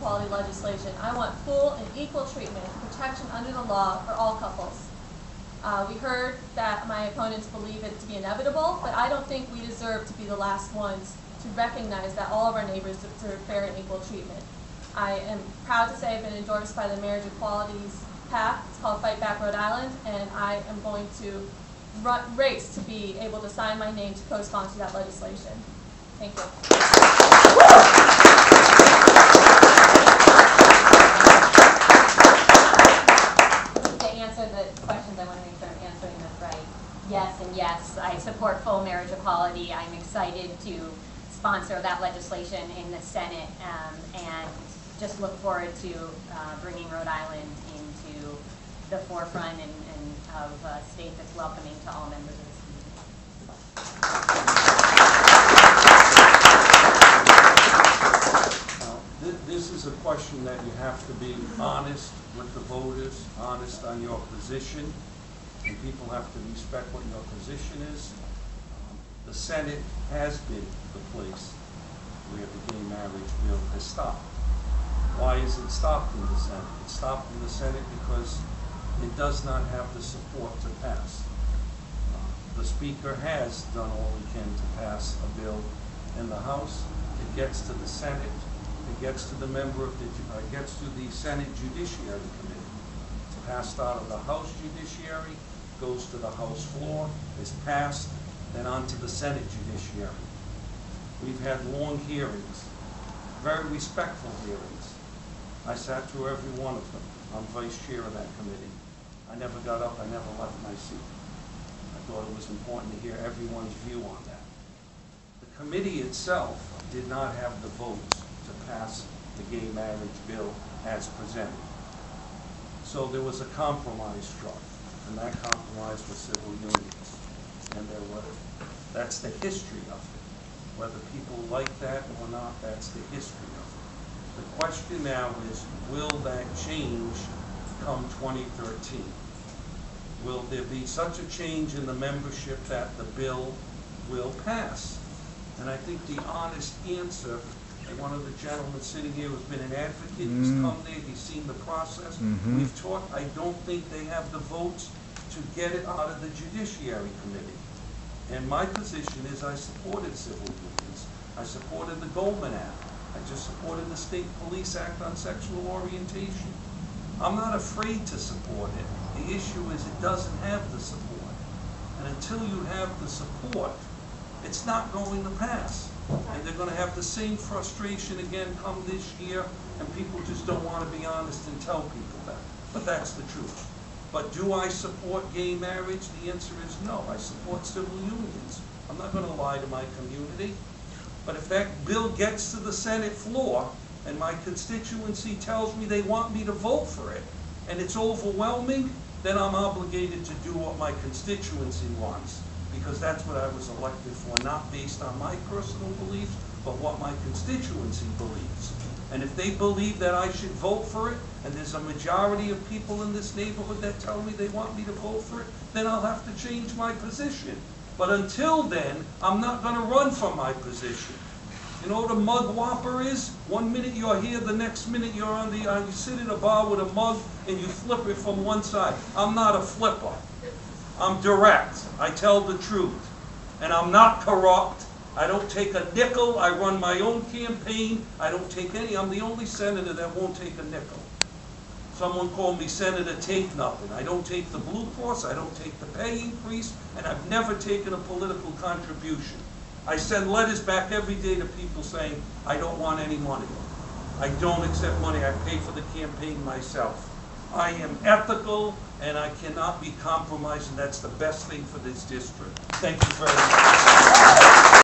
equality legislation. I want full and equal treatment protection under the law for all couples. Uh, we heard that my opponents believe it to be inevitable, but I don't think we deserve to be the last ones to recognize that all of our neighbors deserve fair and equal treatment. I am proud to say I've been endorsed by the Marriage Equalities PAC. It's called Fight Back Rhode Island, and I am going to race to be able to sign my name to co-sponsor that legislation. Thank you. To answer the questions, I want to make sure I'm answering this right. Yes I support full marriage equality. I'm excited to sponsor that legislation in the Senate um, and just look forward to uh, bringing Rhode Island into the forefront and, and of a state that's welcoming to all members of this community. This is a question that you have to be honest with the voters, honest on your position, and people have to respect what your position is. Um, The Senate has been the place where the gay marriage bill has stopped. Why is it stopped in the Senate? It stopped in the Senate because it does not have the support to pass. Uh, The Speaker has done all he can to pass a bill in the House. It gets to the Senate, it gets to the member of the, uh, gets to the Senate Judiciary Committee. Passed out of the House Judiciary, goes to the House floor, is passed, then on to the Senate Judiciary. We've had long hearings, very respectful hearings. I sat through every one of them. I'm vice chair of that committee. I never got up, I never left my seat. I thought it was important to hear everyone's view on that. The committee itself did not have the votes to pass the gay marriage bill as presented. So there was a compromise struck, and that compromise was civil unions. And there were, that's the history of it. Whether people like that or not, that's the history of it. The question now is, will that change come 2013? Will there be such a change in the membership that the bill will pass? And I think the honest answer, one of the gentlemen sitting here who's been an advocate, he's Mm. come there, he's seen the process. Mhm. We've talked, I don't think they have the votes to get it out of the Judiciary Committee. And my position is I supported civil unions. I supported the Goldman Act. I just supported the State Police Act on sexual orientation. I'm not afraid to support it. The issue is it doesn't have the support. And until you have the support, it's not going to pass. And they're gonna have the same frustration again come this year, and people just don't wanna be honest and tell people that. But that's the truth. But do I support gay marriage? The answer is no. I support civil unions. I'm not gonna lie to my community. But if that bill gets to the Senate floor, and my constituency tells me they want me to vote for it, and it's overwhelming, then I'm obligated to do what my constituency wants, because that's what I was elected for, not based on my personal beliefs, but what my constituency believes. And if they believe that I should vote for it, and there's a majority of people in this neighborhood that tell me they want me to vote for it, then I'll have to change my position. But until then, I'm not gonna run from my position. You know what a mug whopper is? One minute you're here, the next minute you're on the, uh, you sit in a bar with a mug and you flip it from one side. I'm not a flipper. I'm direct. I tell the truth. And I'm not corrupt. I don't take a nickel. I run my own campaign. I don't take any. I'm the only senator that won't take a nickel. Someone called me Senator Take Nothing. I don't take the Blue Cross, I don't take the pay increase, and I've never taken a political contribution. I send letters back every day to people saying, I don't want any money. I don't accept money, I pay for the campaign myself. I am ethical, and I cannot be compromised, and that's the best thing for this district. Thank you very much.